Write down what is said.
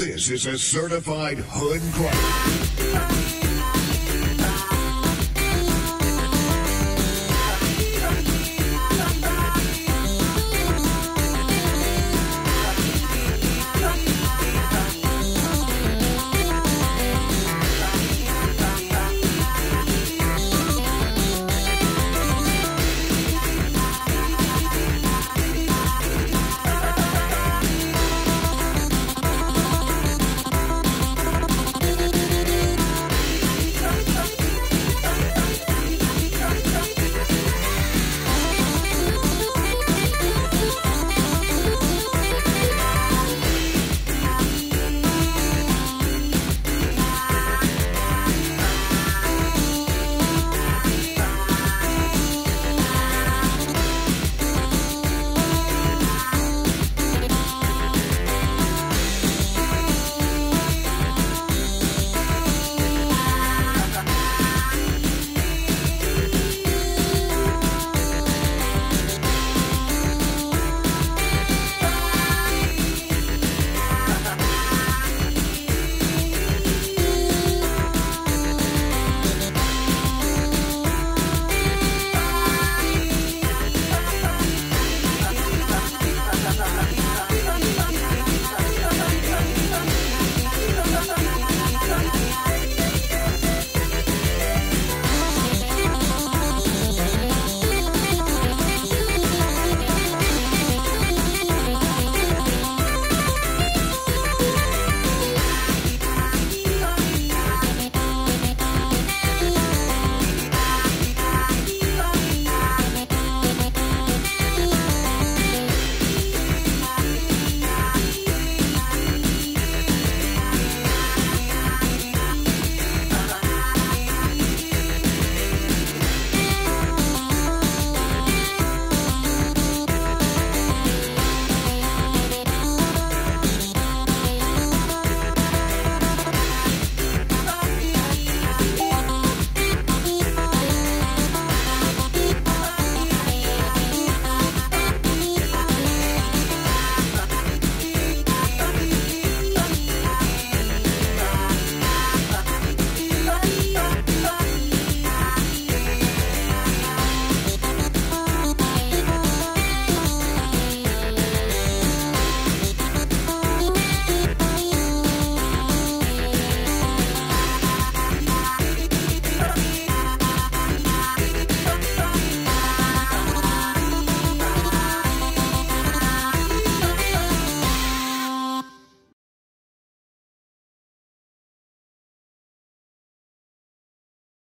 This is a certified hood classic.